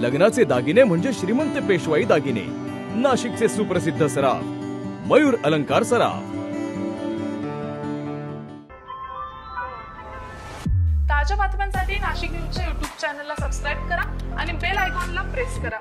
लग्नाचे दागिने म्हणजे श्रीमंत पेशवाई दागिने. नाशिकचे सुप्रसिद्ध सराफ मयूर अलंकार सराफ. ताज्या बातम्यांसाठी नाशिक न्यूजच्या युट्यूब चॅनलला सबस्क्राईब करा आणि बेल आयकॉनला प्रेस करा.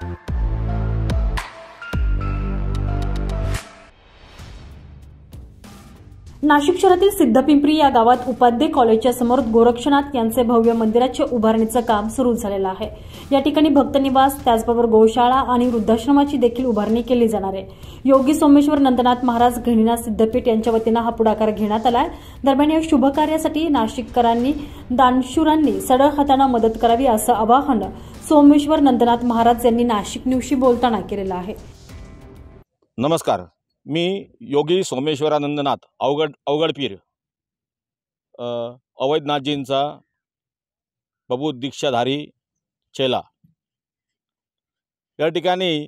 नाशिक शहरातील सिद्धपिंपरी या गावात उपाध्ये कॉलेजच्या समोर गोरक्षनाथ यांचे भव्य मंदिराचे उभारणीचं काम सुरू झालेलं आहे. या ठिकाणी भक्त निवास त्याचबरोबर गोशाळा आणि वृद्धाश्रमाची देखील उभारणी केली जाणार आहे. योगी सोमेश्वर नंदनाथ महाराज गहिनीनाथ सिद्धपीठ यांच्या वतीनं हा पुढाकार घेण्यात आलाय. दरम्यान या शुभ कार्यासाठी नाशिककरांनी दानशूरांनी सडळ हातानं मदत करावी असं आवाहन सोमेश्वर नंदनाथ महाराज यांनी नाशिक न्यूजशी बोलताना केलेलं आहे. नमस्कार. मी योगी सोमेश्वरानंदनाथ अवघड अवघडपीर अवैधनाथजींचा बबू दीक्षाधारी चेला. या ठिकाणी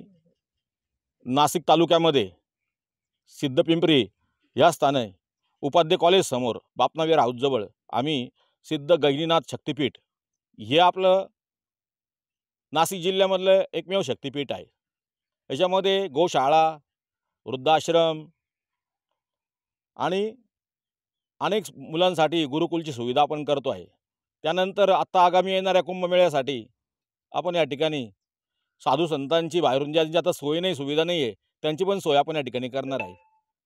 नाशिक तालुक्यामध्ये सिद्धपिंपरी या स्थाने उपाध्य कॉलेजसमोर बापनावीर हाऊसजवळ आम्ही सिद्ध गहिनीनाथ शक्तिपीठ हे आपलं नाशिक जिल्ह्यामधलं एकमेव शक्तिपीठ आहे. याच्यामध्ये गोशाळा वृद्धाश्रम आणि अनेक मुलांसाठी गुरुकुलची सुविधा आपण करतो आहे. त्यानंतर आत्ता आगामी येणाऱ्या कुंभमेळ्यासाठी आपण या ठिकाणी साधू संतांची बाहेरून ज्यांची आता सोय नाही सुविधा नाही आहे त्यांची पण सोय आपण या ठिकाणी करणार आहे.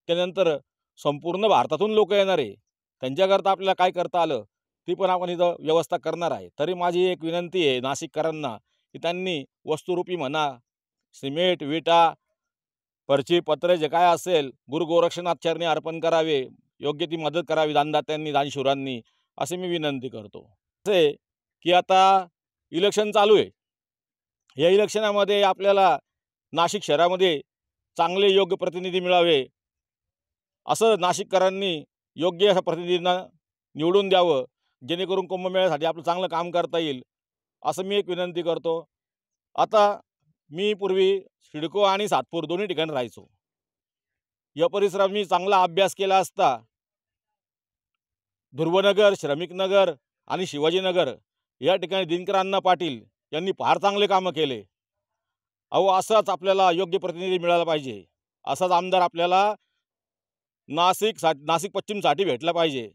त्यानंतर संपूर्ण भारतातून लोक येणार आहे. त्यांच्याकरता आपल्याला काय करता आलं ती पण आपण इथं व्यवस्था करणार आहे. तरी माझी एक विनंती आहे नाशिककरांना की त्यांनी वस्तुरूपी म्हणा सिमेंट विटा पर्ची पत्र जे काय असेल गुरु गोरक्षनाथचरणी अर्पण करावे योग्य ती मदत करावी दानदात्यांनी दानशूरांनी असे मी विनंती करतो. असे की आता इलेक्शन चालू आहे. या इलेक्शनामध्ये आपल्याला नाशिक शहरामध्ये चांगले योग्य प्रतिनिधी मिळावे. असं नाशिककरांनी योग्य अशा प्रतिनिधींना निवडून द्यावं जेणेकरून कुंभमेळ्यासाठी आपलं चांगलं काम करता येईल असं मी एक विनंती करतो. आता मी पूर्वी सिडको आणि सातपूर दोन्ही ठिकाणी राहायचो. या परिसरात मी चांगला अभ्यास केला असता ध्रुवनगर श्रमिकनगर आणि शिवाजीनगर या ठिकाणी दिनकर पाटील यांनी फार चांगले कामं केले. अहो असाच आपल्याला योग्य प्रतिनिधी मिळाला पाहिजे. असाच आमदार आपल्याला नाशिक सा नाशिक पश्चिमसाठी भेटला पाहिजे.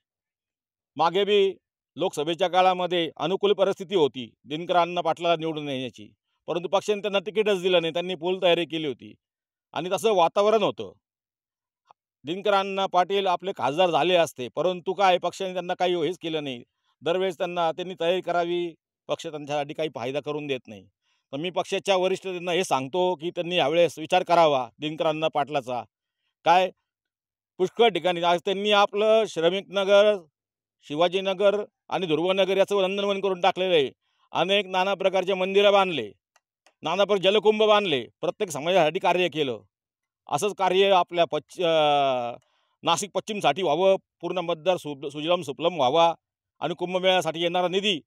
मागे बी लोकसभेच्या काळामध्ये अनुकूल परिस्थिती होती दिनकर पाटलाला निवडून येण्याची. परंतु पक्षाने त्यांना तिकीटच दिलं नाही. त्यांनी पूल तयारी केली होती. आणि तसं वातावरण होतं. दिनकरांना पाटील आपले खासदार झाले असते. परंतु काय पक्षाने त्यांना काही हेच केलं नाही. दरवेळेस त्यांना त्यांनी तयारी करावी. पक्ष त्यांच्यासाठी काही फायदा करून देत नाही. तर मी पक्षाच्या वरिष्ठ त्यांना हे सांगतो की त्यांनी यावेळेस विचार करावा दिनकरांना पाटलाचा. काय? पुष्कळ ठिकाणी. आज त्यांनी आपलं श्रमिकनगर शिवाजीनगर आणि ध्रुवनगर याचं नंदनवन करून टाकलेलं आहे. अनेक नाना प्रकारचे मंदिरं बांधले. नानापूर जलकुंभ बांधले. प्रत्येक समाजासाठी कार्य केलं. असंच कार्य आपल्या पश्च नाशिक पश्चिमसाठी व्हावं. पूर्ण मतदार सु सुजलम सुफलम व्हावा. आणि कुंभमेळ्यासाठी येणारा निधी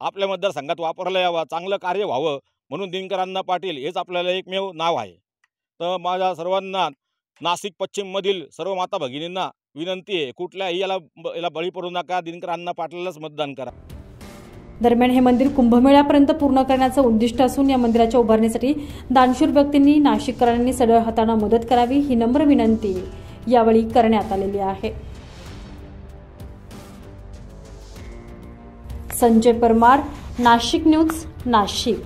आपल्या मतदारसंघात वापरला यावा. चांगलं कार्य व्हावं म्हणून दिनकरांना पाटील हेच आपल्याला एकमेव नाव आहे. तर माझ्या सर्वांना नाशिक पश्चिममधील सर्व माता भगिनींना विनंती आहे कुठल्याही याला याला बळी पडू नका. दिनकरांना पाटलालाच मतदान करा. दरम्यान हे मंदिर कुंभमेळ्यापर्यंत पूर्ण करण्याचं उद्दिष्ट असून या मंदिराच्या उभारणीसाठी दानशूर व्यक्तींनी नाशिककरांनी सडळ हाताने मदत करावी ही नम्र विनंती यावेळी करण्यात आलेली आहे. संजय परमार नाशिक न्यूज नाशिक.